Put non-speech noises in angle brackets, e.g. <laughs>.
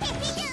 Hehehe! <laughs>